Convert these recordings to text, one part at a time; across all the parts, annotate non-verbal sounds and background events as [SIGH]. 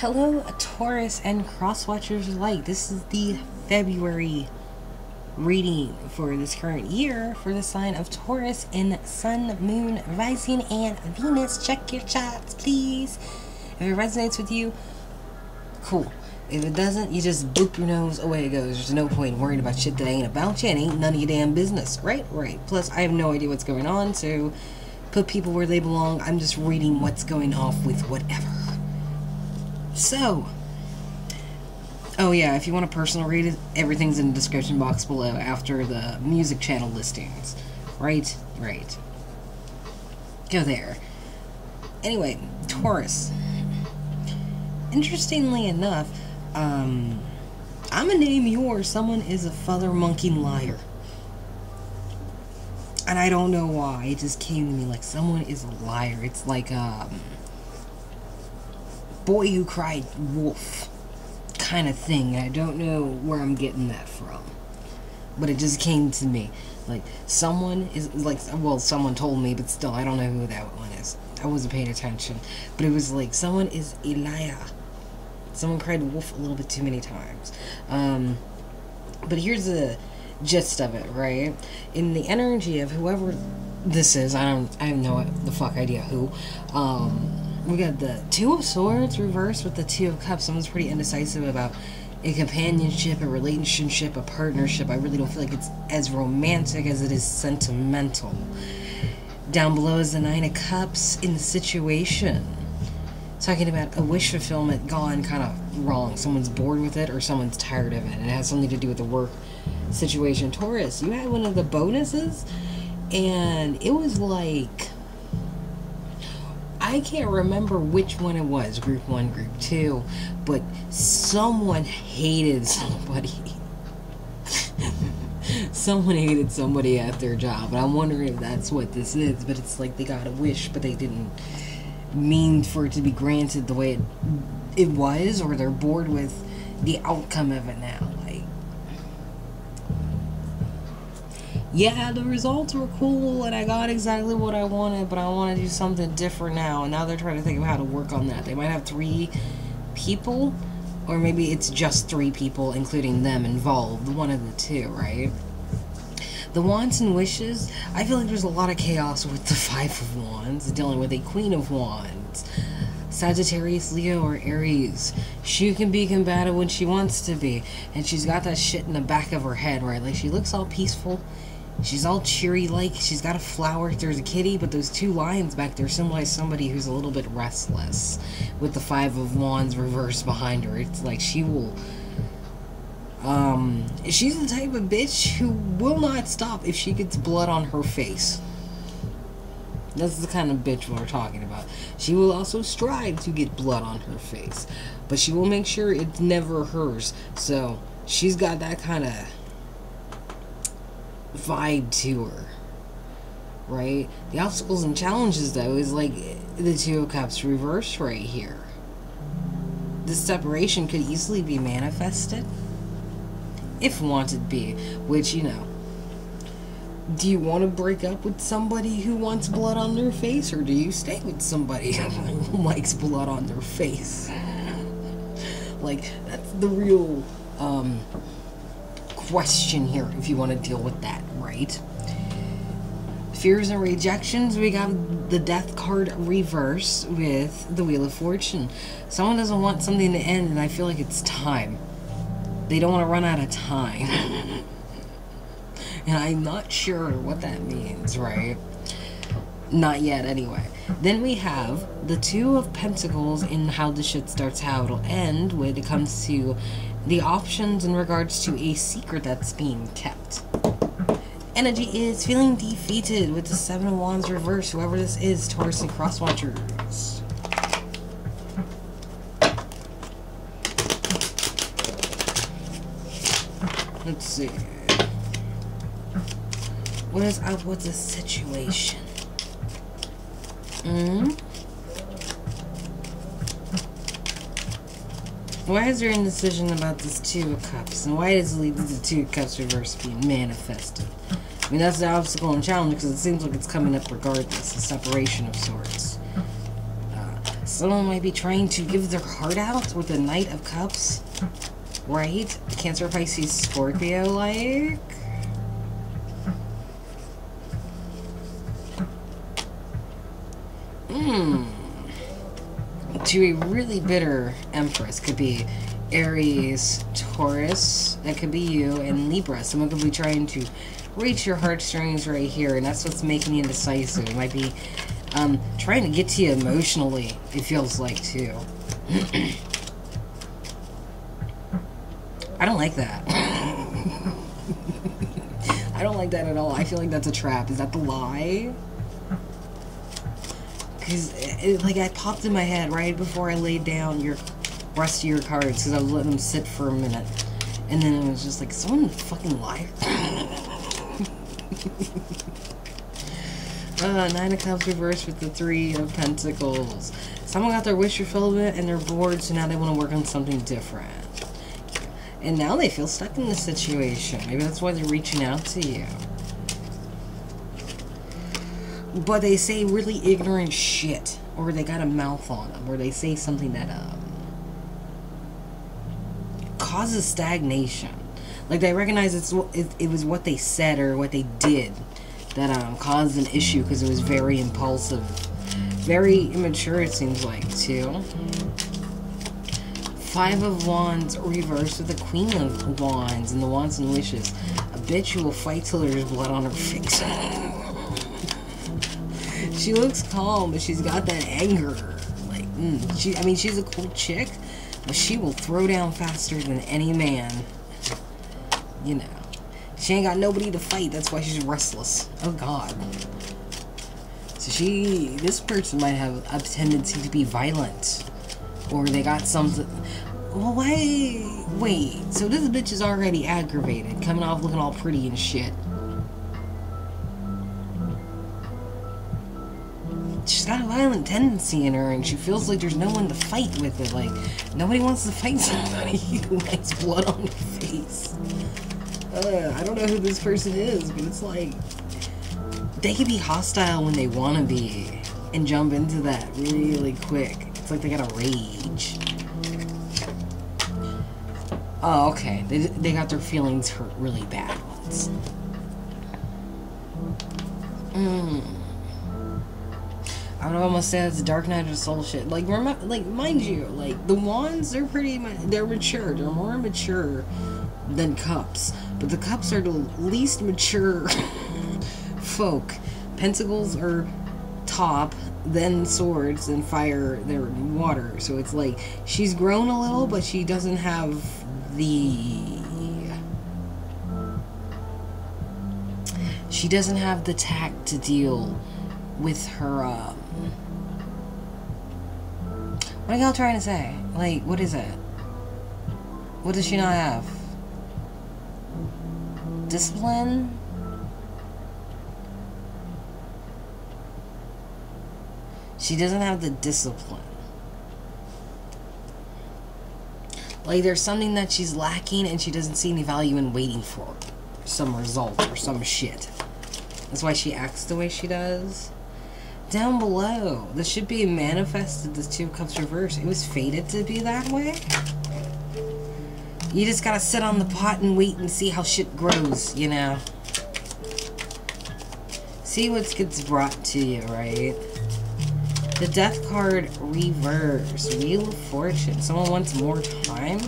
Hello, Taurus and Crosswatchers alike. This is the February reading for this current year for the sign of Taurus in Sun, Moon, Rising, and Venus. Check your charts, please. If it resonates with you, cool. If it doesn't, you just boop your nose, away it goes. There's no point in worrying about shit that ain't about you and ain't none of your damn business. Right? Right. Plus, I have no idea what's going on, so put people where they belong. I'm just reading what's going off with whatever. So, oh yeah, if you want a personal read, everything's in the description box below after the music channel listings. Right? Right. Go there. Anyway, Taurus. Interestingly enough, um, I'm gonna name yours. Someone is a feather monkey liar. And I don't know why. It just came to me like someone is a liar. It's like, um, boy who cried wolf kind of thing. I don't know where I'm getting that from. But it just came to me. Like, someone is, like, well, someone told me, but still, I don't know who that one is. I wasn't paying attention. But it was like, someone is a liar. Someone cried wolf a little bit too many times. Um, but here's the gist of it, right? In the energy of whoever this is, I don't, I have no the fuck idea who. Um, we got the Two of Swords reversed with the Two of Cups. Someone's pretty indecisive about a companionship, a relationship, a partnership. I really don't feel like it's as romantic as it is sentimental. Down below is the Nine of Cups in the situation talking about a wish fulfillment gone kind of wrong. Someone's bored with it or someone's tired of it. And it has something to do with the work situation. Taurus, you had one of the bonuses, and it was like. I can't remember which one it was, group one, group two, but someone hated somebody. [LAUGHS] someone hated somebody at their job, and I'm wondering if that's what this is, but it's like they got a wish, but they didn't mean for it to be granted the way it, it was, or they're bored with the outcome of it now. Yeah, the results were cool, and I got exactly what I wanted, but I want to do something different now. And now they're trying to think of how to work on that. They might have three people, or maybe it's just three people, including them involved. One of the two, right? The Wants and Wishes, I feel like there's a lot of chaos with the Five of Wands, dealing with a Queen of Wands. Sagittarius, Leo, or Aries. She can be combative when she wants to be. And she's got that shit in the back of her head, right? Like, she looks all peaceful. She's all cheery like. She's got a flower. There's a kitty, but those two lions back there symbolize somebody who's a little bit restless. With the Five of Wands reversed behind her. It's like she will um, she's the type of bitch who will not stop if she gets blood on her face. That's the kind of bitch we're talking about. She will also strive to get blood on her face, but she will make sure it's never hers. So she's got that kind of vibe to her, right? The obstacles and challenges, though, is like the Two of Cups reversed right here. This separation could easily be manifested if wanted be, which, you know, do you want to break up with somebody who wants blood on their face, or do you stay with somebody [LAUGHS] who likes blood on their face? [LAUGHS] like, that's the real um, question here, if you want to deal with that, right? Fears and rejections, we got the death card reverse with the Wheel of Fortune. Someone doesn't want something to end, and I feel like it's time they don't want to run out of time. [LAUGHS] and I'm not sure what that means, right? Not yet, anyway. Then we have the Two of Pentacles in how the shit starts, how it'll end when it comes to the options in regards to a secret that's being kept. Energy is feeling defeated with the Seven of Wands reverse, whoever this is, Taurus and Crosswatchers. Let's see. What is up with the situation? Hmm? Why is there indecision about this Two of Cups? And why does the Two of Cups reverse being manifested? I mean, that's the obstacle and challenge because it seems like it's coming up regardless. A separation of sorts. Uh, Someone might be trying to give their heart out with the Knight of Cups. Right? Cancer, Pisces, Scorpio like. Hmm. To a really bitter Empress could be Aries, Taurus, that could be you, and Libra. Someone could be trying to reach your heartstrings right here, and that's what's making you indecisive. It might be um, trying to get to you emotionally, it feels like, too. [CLEARS THROAT] I don't like that. [LAUGHS] I don't like that at all. I feel like that's a trap. Is that the lie? Because, like, I popped in my head right before I laid down your rest of your cards because I was letting them sit for a minute. And then it was just like, someone fucking lie. [LAUGHS] uh, Nine of Cups reversed with the Three of Pentacles. Someone got their wish fulfillment and they're bored, so now they want to work on something different. And now they feel stuck in this situation. Maybe that's why they're reaching out to you. But they say really ignorant shit. Or they got a mouth on them. Or they say something that, um, causes stagnation. Like they recognize it's it, it was what they said or what they did that um, caused an issue because it was very impulsive, very immature. It seems like too. Five of Wands reversed with the Queen of Wands and the Wants and Wishes. A bitch who will fight till there's blood on her face. [LAUGHS] she looks calm, but she's got that anger. Like, mm, she. I mean, she's a cool chick, but she will throw down faster than any man. You know. She ain't got nobody to fight, that's why she's restless. Oh god. So she, this person might have a tendency to be violent. Or they got something, well why, wait, so this bitch is already aggravated, coming off looking all pretty and shit. She's got a violent tendency in her, and she feels like there's no one to fight with it. Like, nobody wants to fight [LAUGHS] somebody who has blood on their face. Uh, I don't know who this person is, but it's like, they can be hostile when they want to be, and jump into that really quick. It's like they got a rage. Oh, okay. They, they got their feelings hurt really bad once. Mmm. I would almost say it's Dark Night of Soul shit. Like, like, mind you, like the wands, they're pretty, they're mature. They're more mature than cups, but the cups are the least mature [LAUGHS] folk. Pentacles are top, then swords, and fire. They're water. So it's like she's grown a little, but she doesn't have the. She doesn't have the tact to deal with her. Um, what are y'all trying to say? Like, what is it? What does she not have? Discipline? She doesn't have the discipline. Like, there's something that she's lacking and she doesn't see any value in waiting for some result or some shit. That's why she acts the way she does down below. This should be manifested, this Two Cups reverse. It was fated to be that way. You just gotta sit on the pot and wait and see how shit grows, you know? See what gets brought to you, right? The Death card reverse. Wheel of Fortune. Someone wants more time?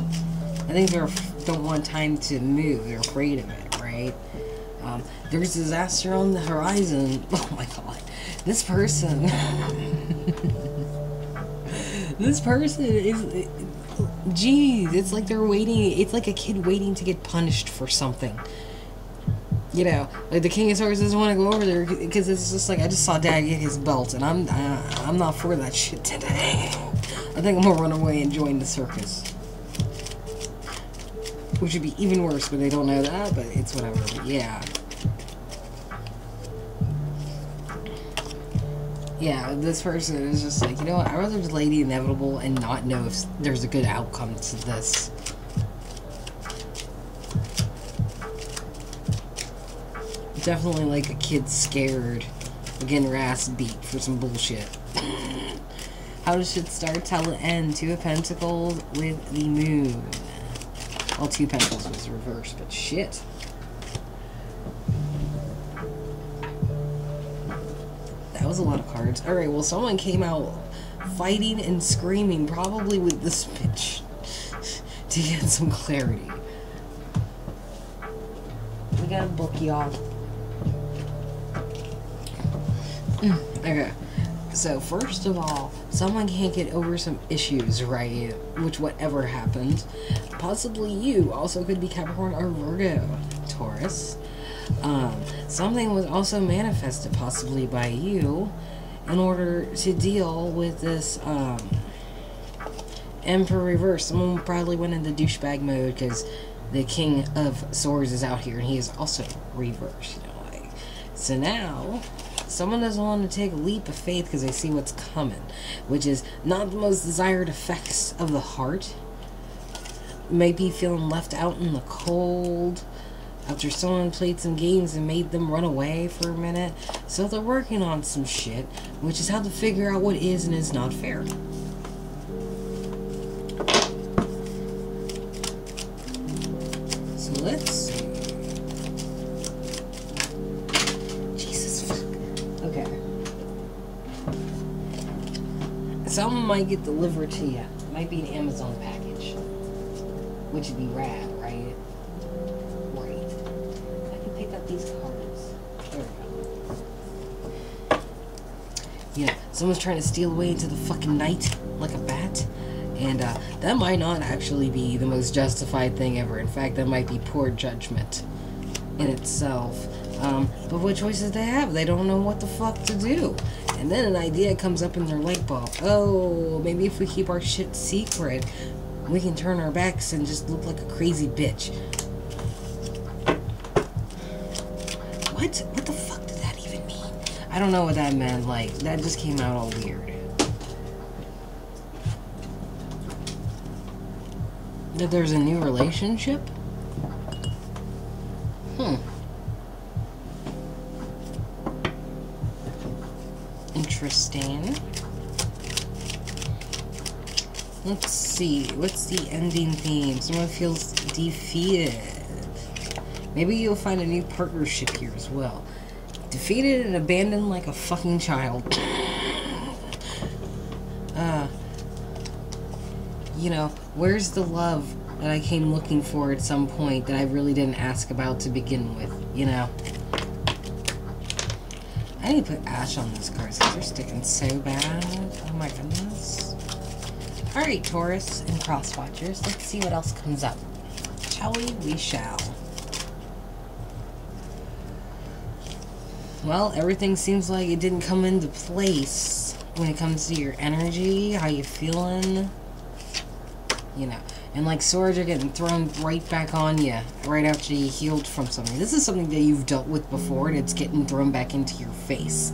I think they don't want time to move. They're afraid of it, right? Um, there's disaster on the horizon. [LAUGHS] Oh my god. This person. [LAUGHS] this person is. Geez, it's like they're waiting. It's like a kid waiting to get punished for something. You know, like the King of Swords doesn't want to go over there because it's just like I just saw Dad get his belt, and I'm uh, I'm not for that shit today. [LAUGHS] I think I'm gonna run away and join the circus, which would be even worse. But they don't know that. But it's whatever. But yeah. yeah, this person is just like, you know what, I'd rather delay the inevitable and not know if there's a good outcome to this. Definitely like a kid scared, getting her ass beat for some bullshit. [LAUGHS] How does start? Tell it end. Two of Pentacles with the Moon. Well, Two Pentacles was reversed, but shit. That was a lot of cards. Alright, well, someone came out fighting and screaming, probably with this bitch, [LAUGHS] to get some clarity. We got a book, y'all. Mm, okay. So, first of all, someone can't get over some issues, right? Which, whatever happened, possibly you also could be Capricorn or Virgo, Taurus. Um, something was also manifested, possibly by you, in order to deal with this um, Emperor reverse. Someone probably went into douchebag mode because the King of Swords is out here and he is also reversed. You know, like so now. Someone doesn't want to take a leap of faith because they see what's coming, which is not the most desired effects of the heart. Maybe feeling left out in the cold, after someone played some games and made them run away for a minute. So they're working on some shit, which is how to figure out what is and is not fair. So let's see. Jesus fuck. Okay. Something might get delivered to you. Might be an Amazon package. Which would be rad, right? Right. I can pick up these cards. There we go. Yeah, someone's trying to steal away into the fucking night like a bat. And uh, that might not actually be the most justified thing ever. In fact, that might be poor judgment in itself. Um, but what choices they have? They don't know what the fuck to do. And then an idea comes up in their light bulb. Oh, maybe if we keep our shit secret, we can turn our backs and just look like a crazy bitch. What? What the fuck did that even mean? I don't know what that meant. Like, that just came out all weird. That there's a new relationship? Hmm. Interesting. Let's see. What's the ending theme? Someone feels defeated. Maybe you'll find a new partnership here as well. Defeated and abandoned like a fucking child. [COUGHS] uh, you know, where's the love that I came looking for at some point that I really didn't ask about to begin with, you know? I need to put ash on these cards because they're sticking so bad. Oh my goodness. Alright, Taurus and Cross Watchers, let's see what else comes up. Shall we? We shall. well, everything seems like it didn't come into place when it comes to your energy, how you feeling, you know. And like swords are getting thrown right back on you right after you healed from something. This is something that you've dealt with before and it's getting thrown back into your face.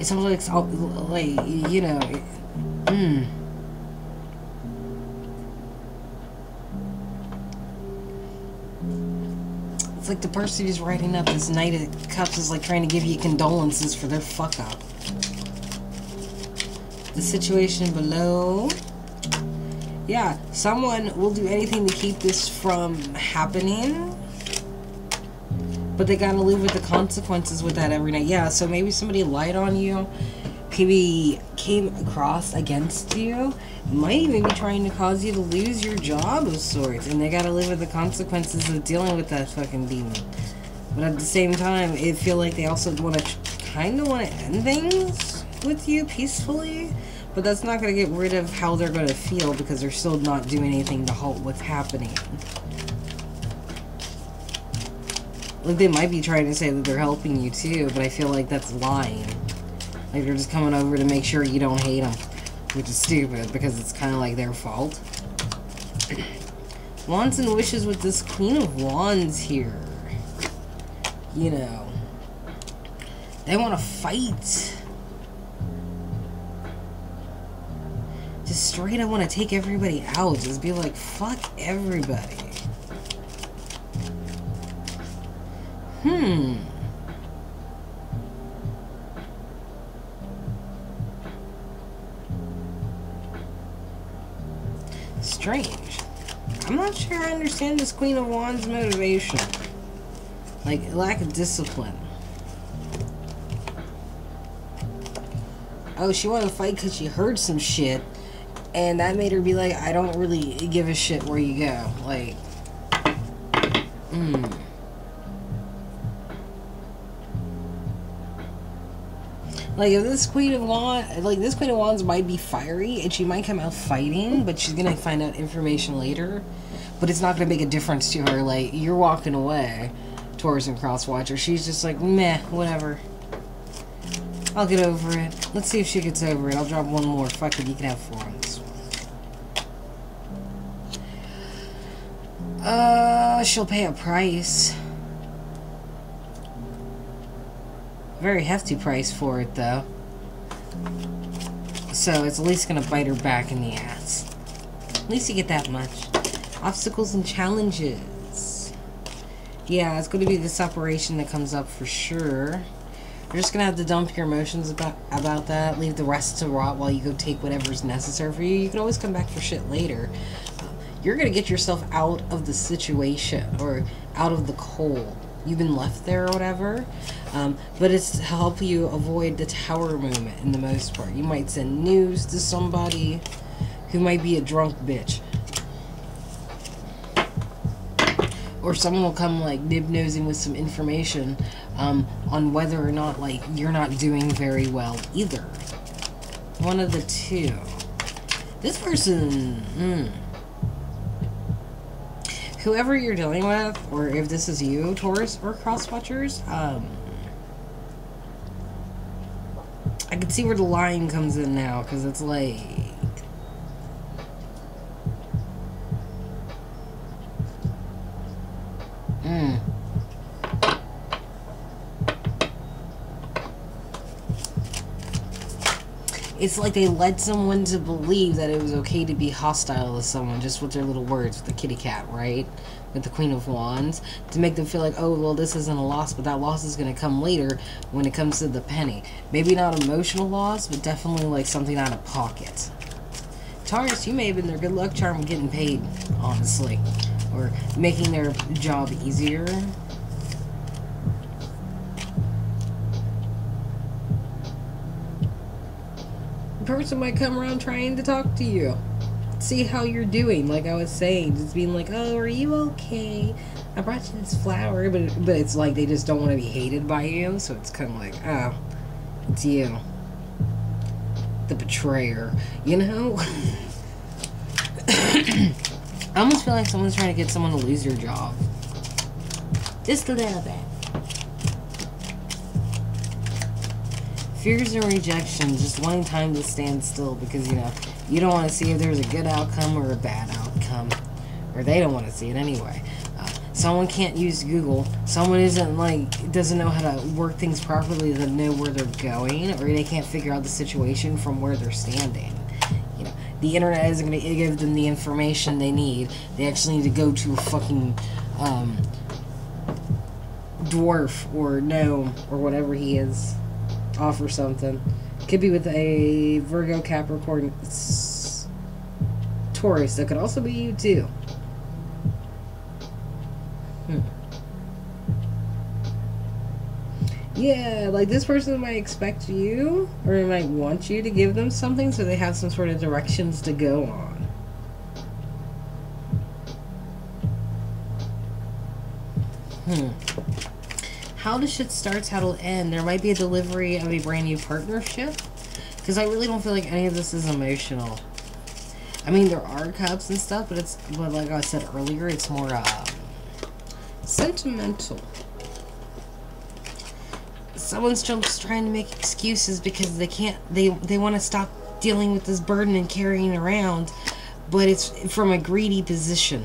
It sounds like, like you know, hmm. like the person who's writing up this Knight of Cups is like trying to give you condolences for their fuck up. The situation below. Yeah, someone will do anything to keep this from happening. But they gotta live with the consequences with that every night. Yeah, so maybe somebody lied on you. Maybe came across against you might even be trying to cause you to lose your job of sorts, and they gotta live with the consequences of dealing with that fucking demon. But at the same time, it feel like they also want to kind of want to end things with you peacefully, but that's not gonna get rid of how they're gonna feel because they're still not doing anything to halt what's happening. Like they might be trying to say that they're helping you too, but I feel like that's lying. Like they're just coming over to make sure you don't hate them. Which is stupid, because it's kind of like their fault. [CLEARS THROAT] Wants and wishes with this Queen of Wands here. You know. They want to fight. Just straight I want to take everybody out. Just be like, fuck everybody. Hmm. Strange. I'm not sure I understand this Queen of Wands motivation. Like, lack of discipline. Oh, she wanted to fight because she heard some shit. And that made her be like, I don't really give a shit where you go. Like, mmm. Like if this Queen of Wands, like this Queen of Wands might be fiery and she might come out fighting, but she's gonna find out information later. But it's not gonna make a difference to her. Like you're walking away, Taurus and Crosswatcher. She's just like meh, whatever. I'll get over it. Let's see if she gets over it. I'll drop one more. Fuck it, you can have four on this one. Uh, she'll pay a price. Very hefty price for it, though. So it's at least going to bite her back in the ass. At least you get that much. Obstacles and challenges. Yeah, it's going to be this operation that comes up for sure. You're just going to have to dump your emotions about, about that. Leave the rest to rot while you go take whatever's necessary for you. You can always come back for shit later. You're going to get yourself out of the situation or out of the cold you've been left there or whatever. Um, but it's to help you avoid the tower moment in the most part. You might send news to somebody who might be a drunk bitch. Or someone will come like nib nosing with some information um, on whether or not like you're not doing very well either. One of the two. This person, mm, whoever you're dealing with, or if this is you, Taurus or Crosswatchers, um, I can see where the line comes in now, because it's like... Hmm. It's like they led someone to believe that it was okay to be hostile to someone just with their little words, with the kitty cat, right? With the Queen of Wands. To make them feel like, oh, well, this isn't a loss, but that loss is going to come later when it comes to the penny. Maybe not emotional loss, but definitely like something out of pocket. Taurus, you may have been their good luck charm getting paid, honestly. Or making their job easier. Person might come around trying to talk to you. See how you're doing, like I was saying. Just being like, oh, are you okay? I brought you this flower, but but it's like they just don't want to be hated by you, so it's kind of like, oh, it's you, the betrayer, you know. [LAUGHS] I almost feel like someone's trying to get someone to lose your job, just a little bit. Fears and rejection, just wanting time to stand still because, you know, you don't want to see if there's a good outcome or a bad outcome. Or they don't want to see it anyway. Uh, someone can't use Google. Someone isn't, like, doesn't know how to work things properly to know where they're going. Or they can't figure out the situation from where they're standing. You know, the internet isn't going to give them the information they need. They actually need to go to a fucking, um, dwarf or gnome or whatever he is offer something. Could be with a Virgo, Capricorn, Taurus. That could also be you too. Hmm. Yeah, like this person might expect you, or might want you to give them something so they have some sort of directions to go on. Hmm how the shit starts, how it'll end. There might be a delivery of a brand new partnership. Because I really don't feel like any of this is emotional. I mean, there are cups and stuff, but it's, but like I said earlier, it's more, uh, sentimental. Someone's just trying to make excuses because they can't, they, they want to stop dealing with this burden and carrying around, but it's from a greedy position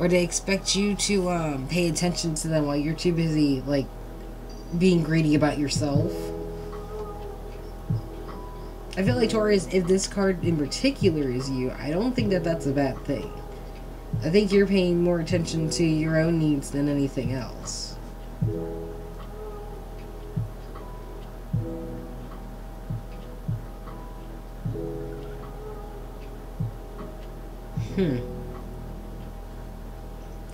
or they expect you to um, pay attention to them while you're too busy like being greedy about yourself. I feel like Taurus, if this card in particular is you, I don't think that that's a bad thing. I think you're paying more attention to your own needs than anything else. Hmm.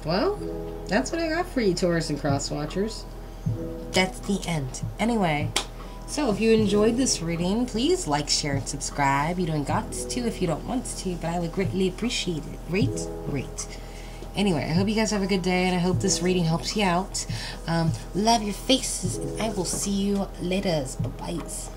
Well, that's what I got for you, Taurus and Cross Watchers. That's the end. Anyway, so if you enjoyed this reading, please like, share, and subscribe. You don't got to if you don't want to, but I would greatly appreciate it. Rate, rate. Anyway, I hope you guys have a good day, and I hope this reading helps you out. Um, love your faces, and I will see you later. Bye-bye.